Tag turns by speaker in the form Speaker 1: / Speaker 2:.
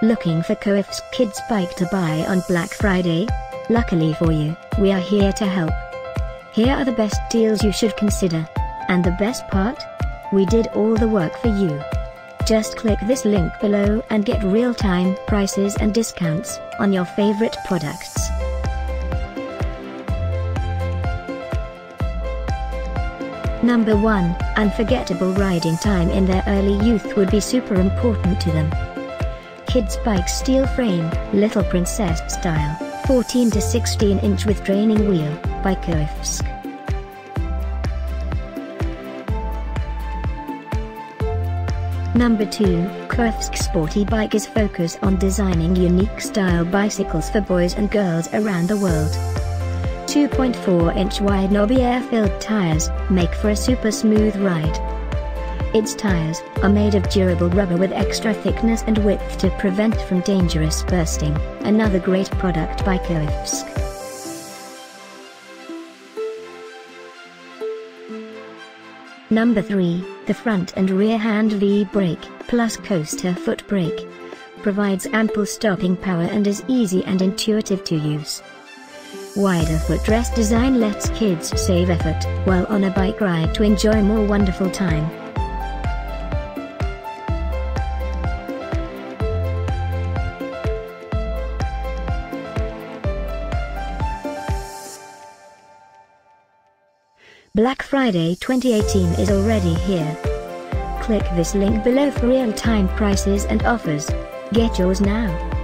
Speaker 1: Looking for COEWSKE kids bike to buy on Black Friday? Luckily for you, we are here to help. Here are the best deals you should consider. And the best part? We did all the work for you. Just click this link below and get real-time prices and discounts on your favorite products. Number 1, unforgettable riding time in their early youth would be super important to them. Kids Bike Steel Frame, Little Princess Style, 14 to 16 inch with training wheel, by COEWSKE. Number 2, COEWSKE Sporty Bike is focused on designing unique style bicycles for boys and girls around the world. 2.4-inch wide knobby air-filled tires, make for a super smooth ride. Its tires are made of durable rubber with extra thickness and width to prevent from dangerous bursting, another great product by COEWSKE. Number 3, the front and rear hand V-brake, plus coaster foot brake. Provides ample stopping power and is easy and intuitive to use. Wider footrest design lets kids save effort while on a bike ride to enjoy more wonderful time. Black Friday 2018 is already here. Click this link below for real-time prices and offers. Get yours now.